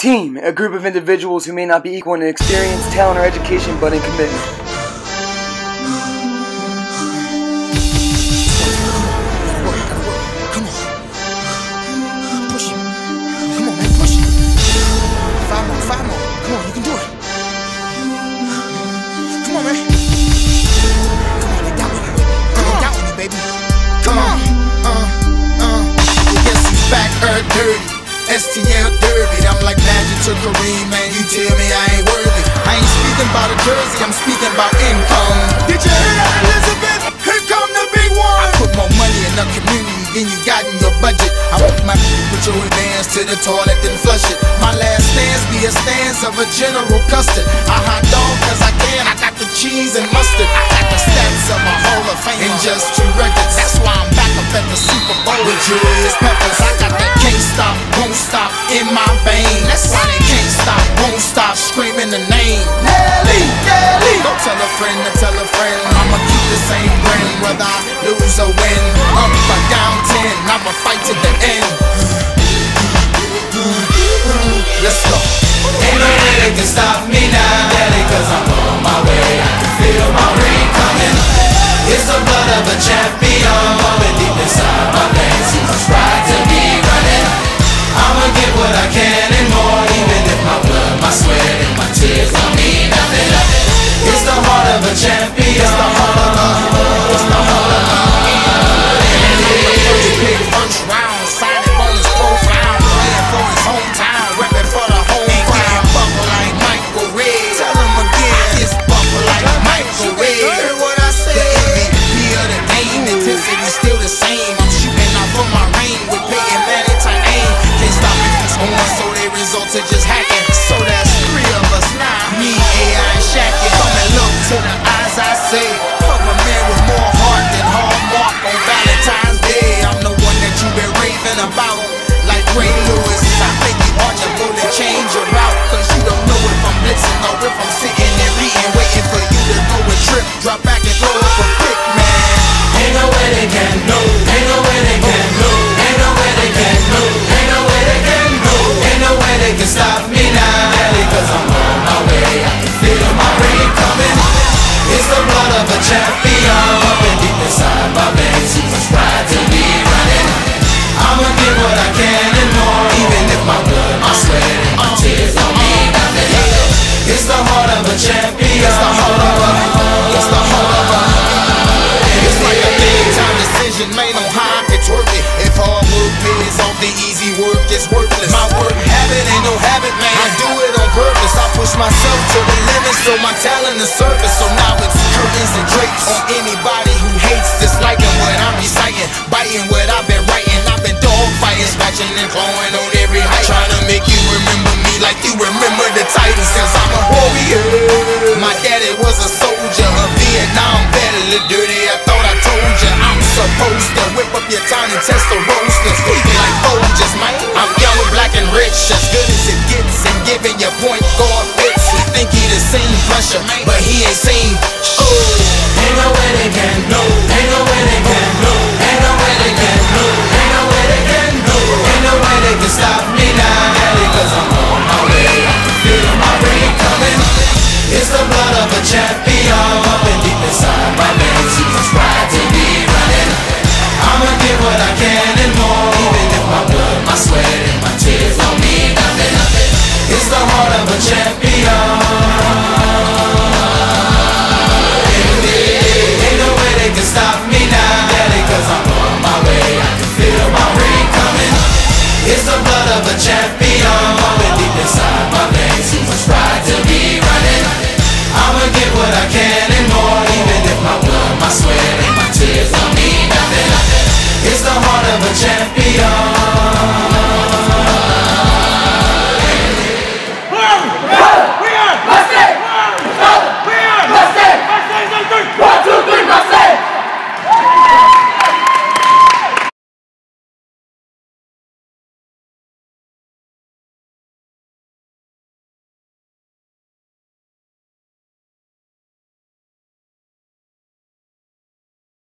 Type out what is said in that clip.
Team, a group of individuals who may not be equal in experience, talent, or education, but in commitment. Come on. Push it. Come on, man, push it. Five more, five more. Come on, you can do it. Come on, man. Come on, get down with it. Get down with me, baby. Come on. Uh, uh. He's back, er, dirty. STL to Kareem, man. You tell me I ain't worthy. I ain't speaking about a jersey, I'm speaking about income. Did you hear that, Elizabeth? Here come the big one. I put more money in the community than you got in your budget. I want my put your advance to the toilet then flush it. My last stance be a stance of a General Custer. I hot dog cause I can, I got the cheese and mustard. I got the stats of my Hall of Fame in just two records. That's why I'm back up at the Super Bowl with Julius screaming the name. Nelly, Nelly. Go tell a friend to tell a friend. I'ma keep the same grin whether I lose or win. Up or down ten, I'ma fight to to just hacking. So that's three of us now. Me, AI, and Shaq. Come and look to the eyes, I say. Fuck my man with more heart than Hallmark on Valentine's Day. I'm the one that you've been raving about. Like Ray Lewis, I think you ought to go to change your myself to the limit so my talent is surface. So now it's curtains and drapes on anybody who hates disliking what I'm reciting, biting what I Usher, but he ain't saying champion.